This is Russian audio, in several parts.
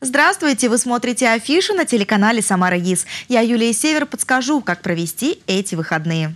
Здравствуйте! Вы смотрите афишу на телеканале «Самара ГИС». Я Юлия Север подскажу, как провести эти выходные.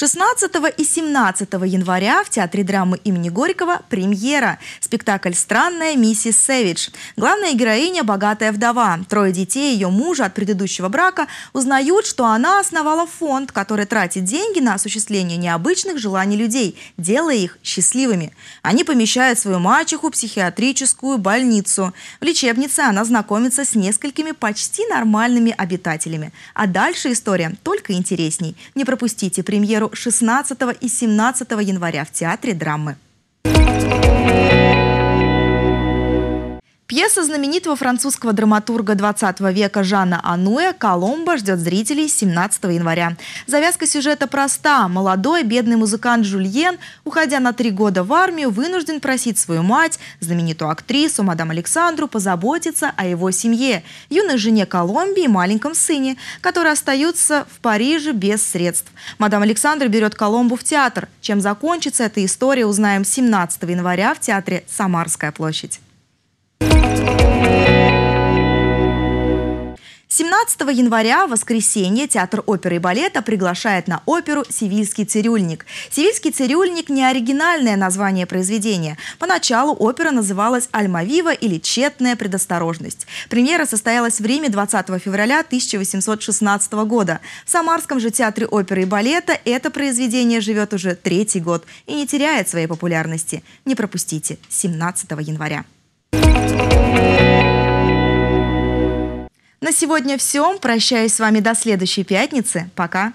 16 и 17 января в Театре драмы имени Горького премьера. Спектакль «Странная миссис Сэвидж». Главная героиня – богатая вдова. Трое детей ее мужа от предыдущего брака узнают, что она основала фонд, который тратит деньги на осуществление необычных желаний людей, делая их счастливыми. Они помещают свою мачеху в психиатрическую больницу. В лечебнице она знакомится с несколькими почти нормальными обитателями. А дальше история только интересней. Не пропустите премьеру 16 и 17 января в Театре драмы. Пьеса знаменитого французского драматурга 20 века Жана Ануэ «Коломбо» ждет зрителей 17 января. Завязка сюжета проста. Молодой бедный музыкант Жульен, уходя на три года в армию, вынужден просить свою мать, знаменитую актрису мадам Александру, позаботиться о его семье, юной жене Колумбии и маленьком сыне, которые остаются в Париже без средств. Мадам Александра берет Коломбу в театр. Чем закончится эта история, узнаем 17 января в театре «Самарская площадь». 17 января, воскресенье, Театр оперы и балета приглашает на оперу «Сивильский цирюльник». «Сивильский цирюльник» – не оригинальное название произведения. Поначалу опера называлась «Альмавива» или «Тщетная предосторожность». Премьера состоялась в Риме 20 февраля 1816 года. В Самарском же Театре оперы и балета это произведение живет уже третий год и не теряет своей популярности. Не пропустите 17 января. На сегодня все. Прощаюсь с вами до следующей пятницы. Пока.